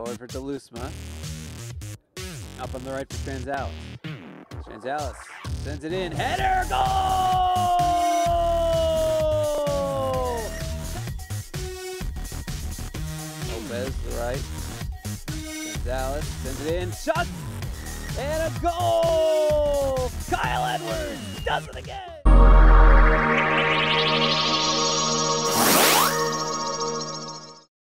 Forward for Dalusma. Up on the right for Strantzalis. Strantzalis sends it in. Header goal! Lopez to the right. Strantzalis sends it in. Shot! And a goal! Kyle Edwards does it again!